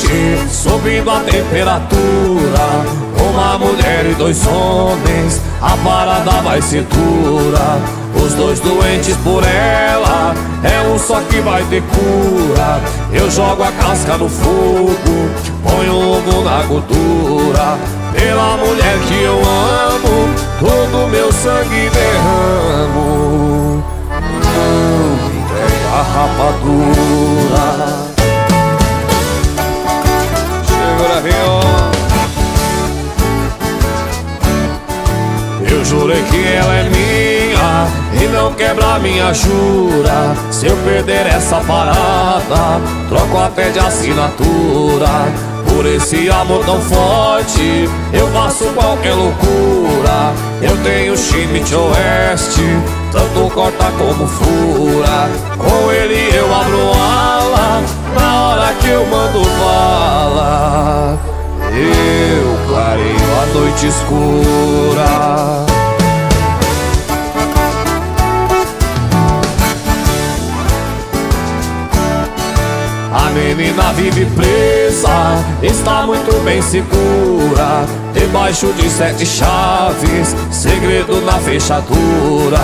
quente, subindo a temperatura. Uma mulher e dois homens, a parada vai ser dura. Os dois doentes por ela, é um só que vai ter cura. Eu jogo a casca no fogo, ponho o ovo na gordura. Pela mulher que eu amo, todo meu sangue derramo. Jurei que ela é minha e não quebra minha jura. Se eu perder essa parada, troco até de assinatura. Por esse amor tão forte, eu faço qualquer loucura. Eu tenho Schmidt Oeste, tanto corta como fura. Com ele eu abro ala, na hora que eu mando bala. Eu clareio a noite escura. Menina vive presa, está muito bem segura Debaixo de sete chaves, segredo na fechadura.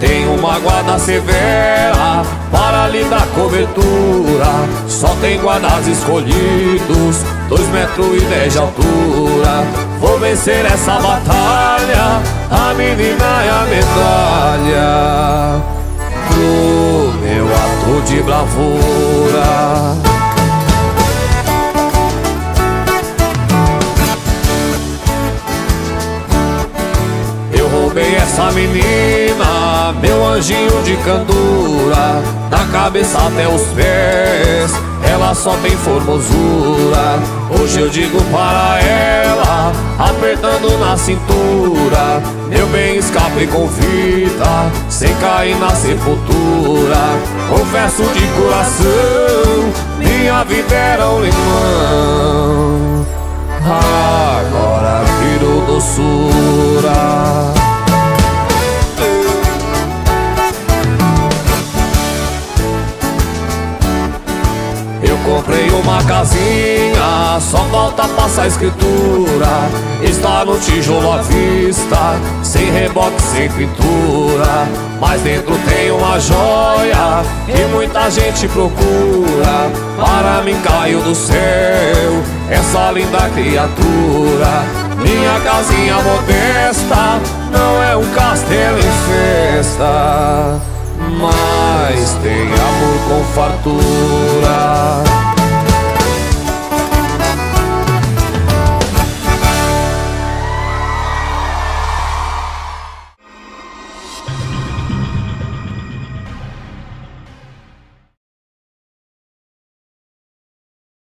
Tem uma guarda severa para lhe dar cobertura. Só tem guardas escolhidos, dois metros e dez de altura. Vou vencer essa batalha, a menina e a medalha. Pro meu ato de bravura. Essa menina, meu anjinho de candura, da cabeça até os pés, ela só tem formosura. Hoje eu digo para ela, apertando na cintura, meu bem escape com vida, sem cair na sepultura. Confesso de coração, minha vida era um limão. Comprei uma casinha, só falta passar a escritura. Está no tijolo à vista, sem reboque, sem pintura. Mas dentro tem uma joia que muita gente procura. Para mim caiu do céu essa linda criatura. Minha casinha modesta não é um castelo em festa mas tem amor com fartura.